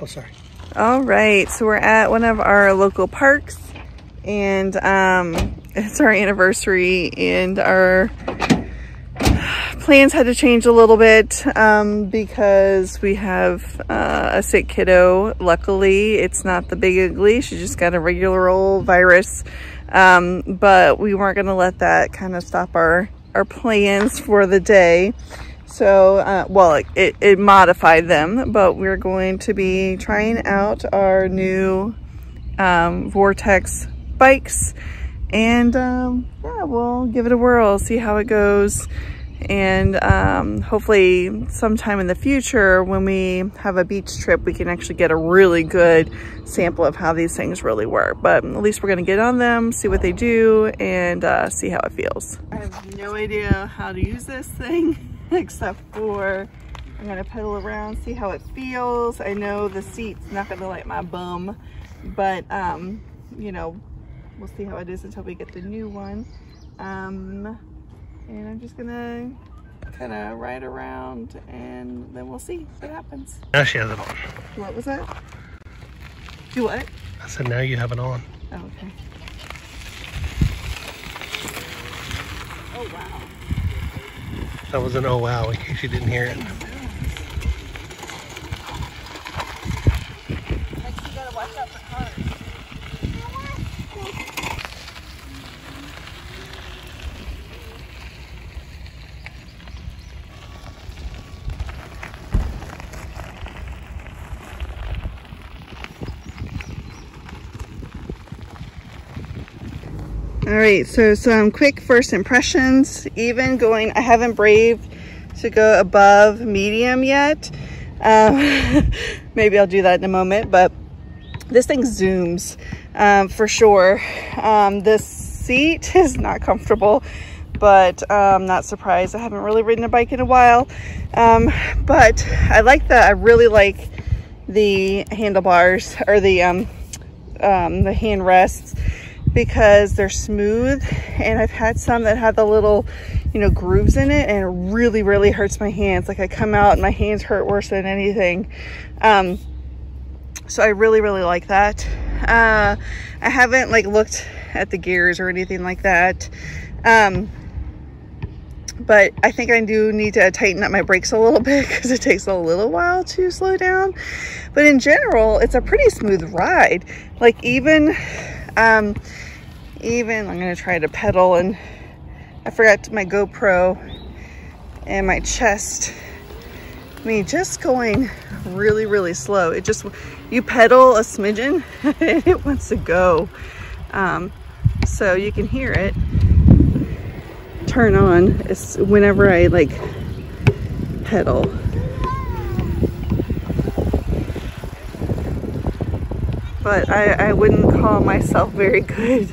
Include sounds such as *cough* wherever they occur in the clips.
Oh, sorry. All right, so we're at one of our local parks and um, it's our anniversary and our plans had to change a little bit um, because we have uh, a sick kiddo. Luckily, it's not the big ugly. She just got a regular old virus. Um, but we weren't going to let that kind of stop our, our plans for the day. So, uh, well, it, it modified them, but we're going to be trying out our new um, Vortex bikes and um, yeah, we'll give it a whirl, see how it goes. And um, hopefully sometime in the future when we have a beach trip, we can actually get a really good sample of how these things really work. But at least we're gonna get on them, see what they do, and uh, see how it feels. I have no idea how to use this thing. *laughs* *laughs* except for I'm gonna pedal around, see how it feels. I know the seat's not gonna like my bum, but um, you know, we'll see how it is until we get the new one. Um, and I'm just gonna kind of ride around and then we'll see what happens. Now she has it on. What was that? Do what? I said now you have it on. Oh, okay. Oh, wow. That was an oh wow in case you didn't hear it. All right, so some quick first impressions. Even going, I haven't braved to go above medium yet. Um, *laughs* maybe I'll do that in a moment, but this thing zooms um, for sure. Um, this seat *laughs* is not comfortable, but I'm um, not surprised. I haven't really ridden a bike in a while, um, but I like that. I really like the handlebars or the um, the hand rests because they're smooth and I've had some that have the little you know grooves in it and it really really hurts my hands. Like I come out and my hands hurt worse than anything. Um, so I really really like that. Uh, I haven't like looked at the gears or anything like that. Um, but I think I do need to tighten up my brakes a little *laughs* bit because it takes a little while to slow down. But in general it's a pretty smooth ride. Like even um, even I'm gonna try to pedal and I forgot my GoPro and my chest. I mean, just going really, really slow. It just, you pedal a smidgen and *laughs* it wants to go. Um, so you can hear it turn on it's whenever I like pedal. But I, I wouldn't call myself very good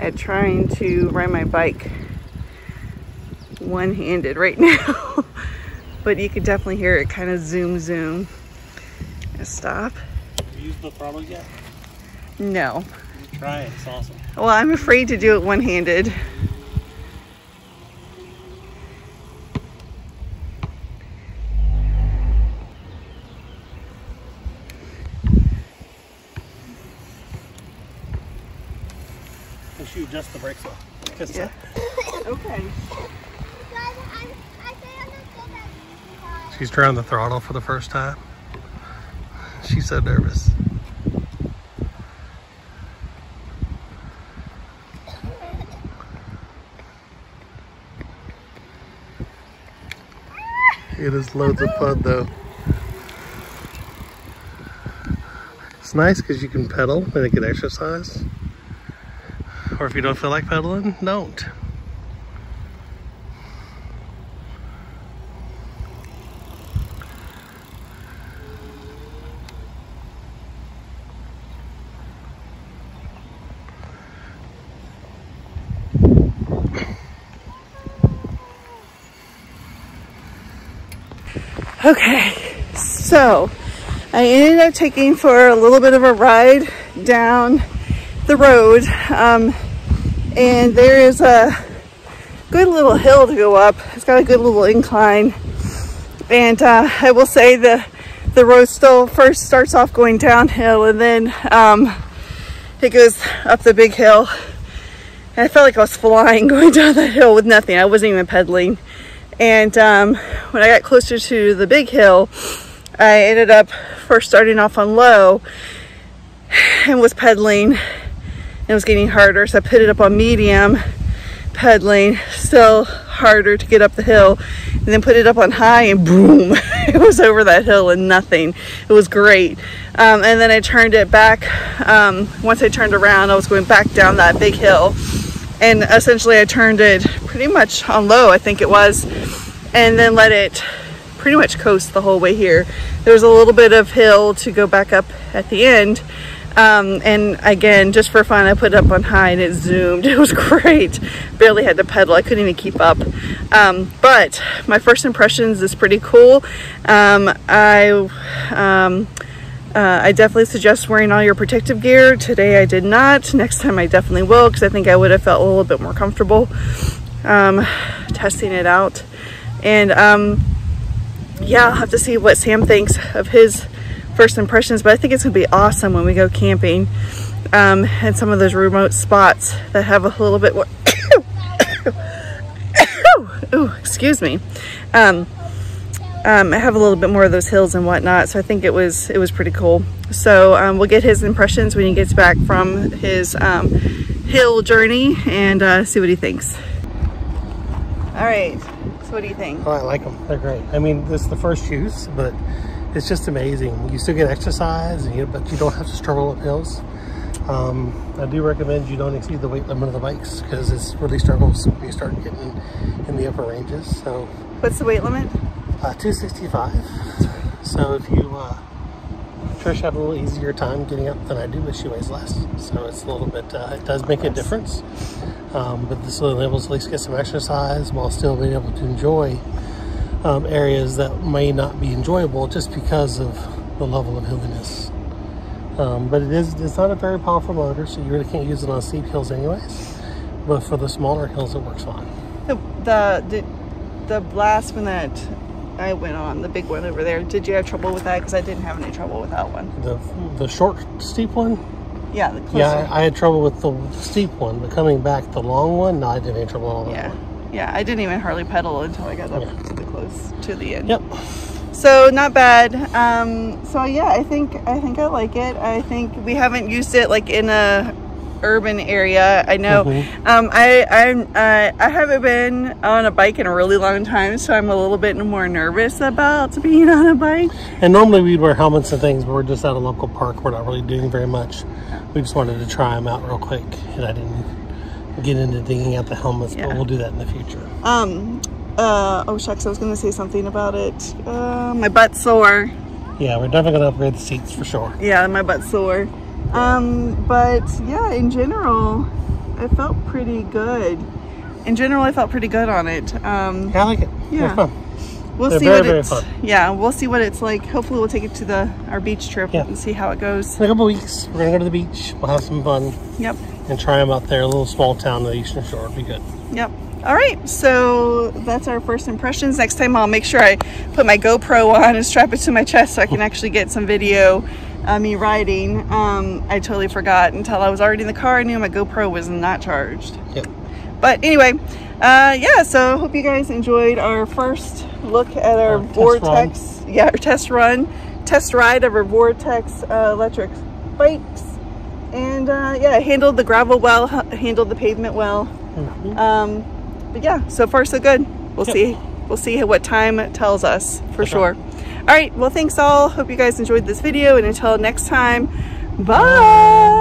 at trying to ride my bike one-handed right *laughs* now. but you can definitely hear it kind of zoom zoom. Stop. Have you used the throttle yet? No. Try it, it's awesome. Well, I'm afraid to do it one-handed. you adjust the brakes off. Yeah. *laughs* okay. She's trying the throttle for the first time. She's so nervous. It is loads of fun though. It's nice because you can pedal and get exercise. Or if you don't feel like pedaling, don't. Okay, so I ended up taking for a little bit of a ride down the road. Um, and there is a good little hill to go up. It's got a good little incline. And uh, I will say the, the road still first starts off going downhill and then um, it goes up the big hill. And I felt like I was flying *laughs* going down the hill with nothing. I wasn't even pedaling. And um, when I got closer to the big hill, I ended up first starting off on low and was pedaling. It was getting harder, so I put it up on medium, pedaling, still harder to get up the hill, and then put it up on high, and boom, *laughs* it was over that hill and nothing. It was great. Um, and then I turned it back. Um, once I turned around, I was going back down that big hill, and essentially I turned it pretty much on low, I think it was, and then let it pretty much coast the whole way here. There was a little bit of hill to go back up at the end. Um, and again, just for fun, I put it up on high and it zoomed. *laughs* It was great. Barely had to pedal. I couldn't even keep up. Um, but my first impressions is pretty cool. Um, I, um, uh, I definitely suggest wearing all your protective gear. Today I did not. Next time I definitely will because I think I would have felt a little bit more comfortable um, testing it out. And um, yeah, I'll have to see what Sam thinks of his first impressions, but I think it's gonna be awesome when we go camping um, and some of those remote spots that have a little bit more, *coughs* ooh, excuse me. Um, um, I have a little bit more of those hills and whatnot, so I think it was it was pretty cool. So um, we'll get his impressions when he gets back from his um, hill journey and uh, see what he thinks. All right, so what do you think? Oh, I like them. They're great. I mean, this is the first use, but it's just amazing. You still get exercise, you, but you don't have to struggle up hills. Um, I do recommend you don't exceed the weight limit of the bikes because it's really struggles when you start getting in the upper ranges. So, what's the weight limit? Uh, 265. So if you, uh, Trish had a little easier time getting up than I do, but she weighs less. So it's a little bit, uh, it does make a difference. Um, but this will enable us at least get some exercise while still being able to enjoy um, areas that may not be enjoyable just because of the level of hilliness. Um, but it is, it's not a very powerful motor, so you really can't use it on steep hills anyways. But for the smaller hills, it works fine. The, the, the, the last one that I went on, the big one over there, did you have trouble with that? Because I didn't have any trouble with that one. The, the short, steep one? Yeah, the closer. Yeah, I, I had trouble with the, steep one, but coming back the long one, no, I didn't have trouble at all. Yeah, yeah, I didn't even hardly pedal until I got up yeah. to the close to the end. Yep. So not bad. Um, so yeah, I think I think I like it. I think we haven't used it like in a urban area. I know. Mm-hmm. Um, I I I haven't been on a bike in a really long time, so I'm a little bit more nervous about being on a bike. And normally we'd wear helmets and things, but we're just at a local park. We're not really doing very much. We just wanted to try them out real quick, and I didn't get into digging out the helmets, yeah. but we'll do that in the future. Um. Uh. Oh shucks, I was going to say something about it. Uh, my butt's sore. Yeah, we're definitely going to upgrade the seats for sure. Yeah, my butt's sore. Um, but yeah, in general, I felt pretty good. In general, I felt pretty good on it. Um, yeah, I like it. Yeah. We'll They're see very, what it's. Fun. Yeah, we'll see what it's like. Hopefully, we'll take it to the our beach trip yeah. and see how it goes. In a couple weeks, we're gonna go to the beach. We'll have some fun. Yep. And try them out there. A little small town on the Eastern Shore. It'll be good. Yep. All right, so that's our first impressions. Next time, I'll make sure I put my GoPro on and strap it to my chest so I can actually get some video uh, me riding. Um, I totally forgot until I was already in the car. I knew my GoPro was not charged. Yep. But anyway, uh, yeah, so hope you guys enjoyed our first look at our, our Vortex. Yeah, our test run, test ride of our Vortex uh, electric bikes. And uh, yeah, handled the gravel well, handled the pavement well. Mm -hmm. um, but yeah, so far so good. We'll yep. see. We'll see what time tells us for okay. sure. All right, well, thanks all. Hope you guys enjoyed this video, and until next time, bye.